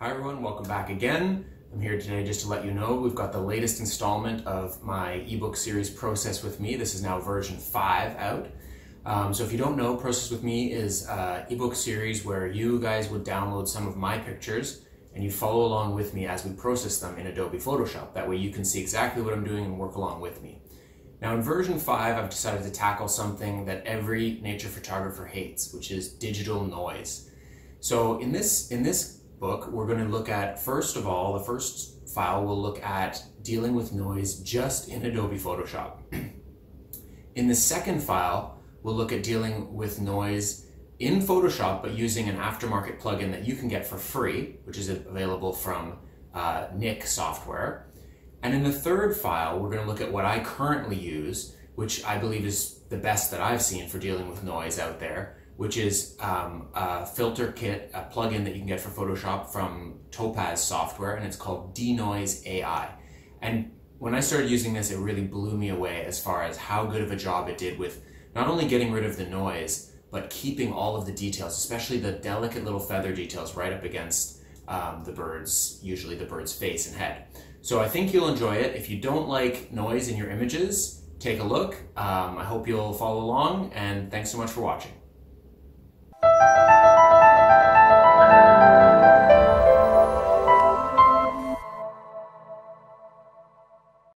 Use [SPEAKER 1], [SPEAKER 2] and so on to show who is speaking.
[SPEAKER 1] Hi everyone, welcome back again. I'm here today just to let you know we've got the latest installment of my ebook series Process with Me. This is now version 5 out. Um, so if you don't know, Process with Me is an ebook series where you guys would download some of my pictures and you follow along with me as we process them in Adobe Photoshop. That way you can see exactly what I'm doing and work along with me. Now in version 5, I've decided to tackle something that every nature photographer hates, which is digital noise. So in this, in this book, we're going to look at, first of all, the first file we'll look at dealing with noise just in Adobe Photoshop. in the second file, we'll look at dealing with noise in Photoshop, but using an aftermarket plugin that you can get for free, which is available from uh, Nik software. And in the third file, we're going to look at what I currently use, which I believe is the best that I've seen for dealing with noise out there, which is um, a filter kit, a plugin that you can get for Photoshop from Topaz software, and it's called Denoise AI. And when I started using this, it really blew me away as far as how good of a job it did with not only getting rid of the noise, but keeping all of the details, especially the delicate little feather details right up against um, the bird's, usually the bird's face and head. So I think you'll enjoy it. If you don't like noise in your images, take a look. Um, I hope you'll follow along, and thanks so much for watching. Música